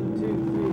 One, two, three.